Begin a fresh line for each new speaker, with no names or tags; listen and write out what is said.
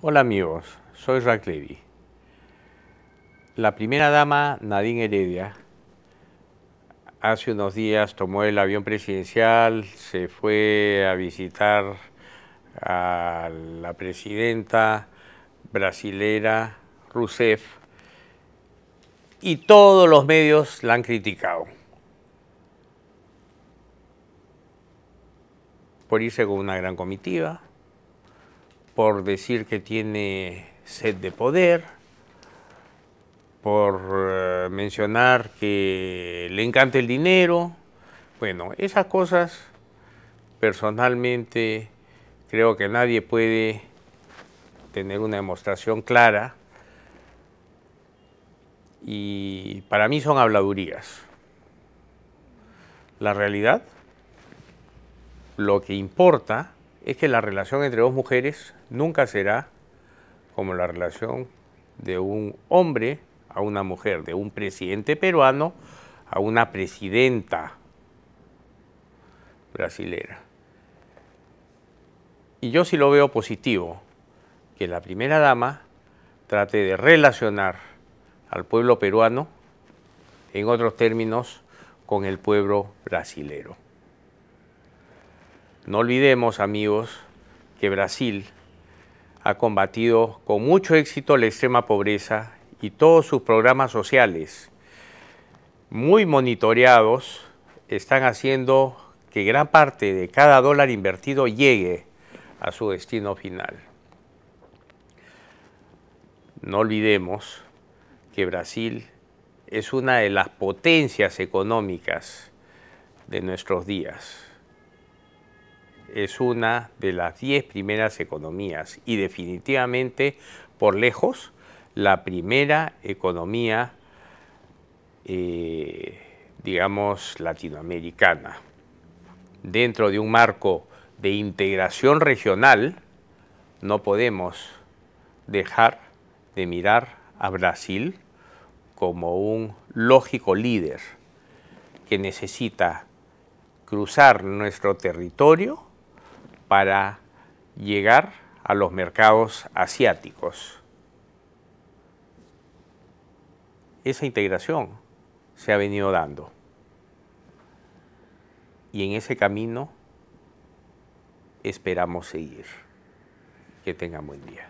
Hola amigos, soy Rack Levy. La primera dama, Nadine Heredia, hace unos días tomó el avión presidencial, se fue a visitar a la presidenta brasilera Rousseff y todos los medios la han criticado por irse con una gran comitiva, por decir que tiene sed de poder, por eh, mencionar que le encanta el dinero. Bueno, esas cosas personalmente creo que nadie puede tener una demostración clara y para mí son habladurías. La realidad, lo que importa es que la relación entre dos mujeres nunca será como la relación de un hombre a una mujer, de un presidente peruano a una presidenta brasilera. Y yo sí lo veo positivo, que la primera dama trate de relacionar al pueblo peruano, en otros términos, con el pueblo brasilero. No olvidemos, amigos, que Brasil ha combatido con mucho éxito la extrema pobreza y todos sus programas sociales, muy monitoreados, están haciendo que gran parte de cada dólar invertido llegue a su destino final. No olvidemos que Brasil es una de las potencias económicas de nuestros días. Es una de las diez primeras economías y definitivamente, por lejos, la primera economía, eh, digamos, latinoamericana. Dentro de un marco de integración regional, no podemos dejar de mirar a Brasil como un lógico líder que necesita cruzar nuestro territorio para llegar a los mercados asiáticos. Esa integración se ha venido dando y en ese camino esperamos seguir. Que tengan buen día.